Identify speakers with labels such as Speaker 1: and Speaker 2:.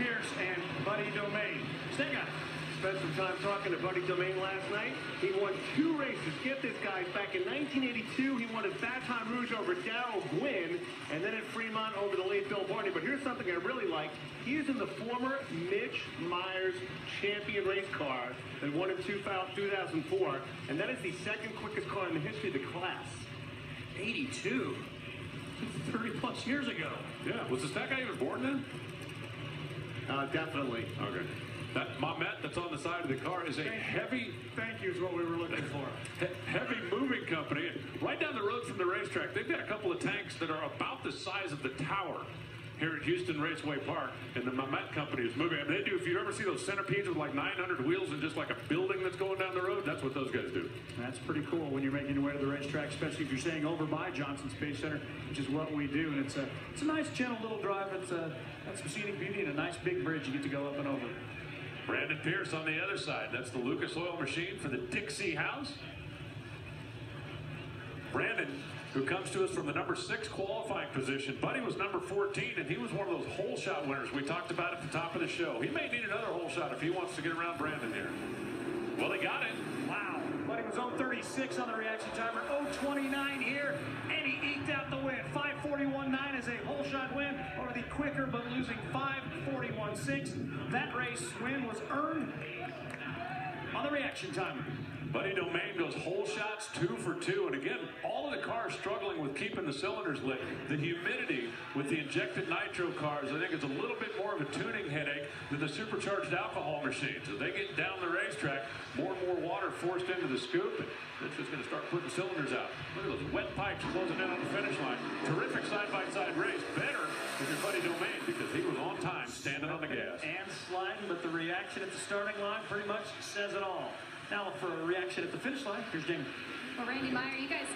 Speaker 1: Pierce and Buddy Domain. Stinga.
Speaker 2: Spent some time talking to Buddy Domain last night. He won two races. Get this, guys. Back in 1982, he won at Baton Rouge over Darrell Gwynn, and then at Fremont over the late Bill Barney. But here's something I really like. He is in the former Mitch Myers champion race car that won in 2004, and that is the second quickest car in the history of the class.
Speaker 1: 82. 30 plus years ago.
Speaker 3: Yeah, was this that guy even born then?
Speaker 2: Uh, definitely.
Speaker 3: Okay. That Mammoet that's on the side of the car is a heavy,
Speaker 1: Thank you is what we were looking for.
Speaker 3: he- heavy moving company. Right down the road from the racetrack, they've got a couple of tanks that are about the size of the tower here at Houston Raceway Park. And the Mammoet company is moving. I mean, they do, if you ever see those centipedes with like 900 wheels and just like a building that's going down the road, that's what those guys do.
Speaker 1: That's pretty cool when you're making your way to the racetrack, especially if you're staying over by Johnson Space Center, which is what we do. And it's a it's a nice, gentle little drive. It's a that's uh, some scenic beauty and a nice big bridge you get to go up and over.
Speaker 3: Brandon Pierce on the other side. That's the Lucas Oil machine for the Dixie House. Brandon, who comes to us from the number six qualifying position. Buddy was number 14, and he was one of those hole shot winners we talked about at the top of the show. He may need another hole shot if he wants to get around Brandon here. Well, he got it.
Speaker 1: Wow. Buddy was 036 on the reaction timer, 029 here, and he eked out the win. 541.9 is a hole shot win over the quicker but losing 541.6. That race win was earned on the reaction timer.
Speaker 3: Buddy Domain goes hole shots two for two. And again, all of the cars struggling with keeping the cylinders lit. The humidity with the injected nitro cars, I think, is a little bit more of a tuning headache than the supercharged alcohol machines. As they get down the racetrack, more and more water forced into the scoop. And it's just going to start putting cylinders out. Look at those wet pipes closing in on the finish line. Terrific side-by-side race. Better with your Buddy Domain because he was on time standing on the gas.
Speaker 1: And sliding, but the reaction at the starting line pretty much says it all. Now for a reaction at the finish line, here's Jamie.
Speaker 4: Well, Randy Meyer, you guys.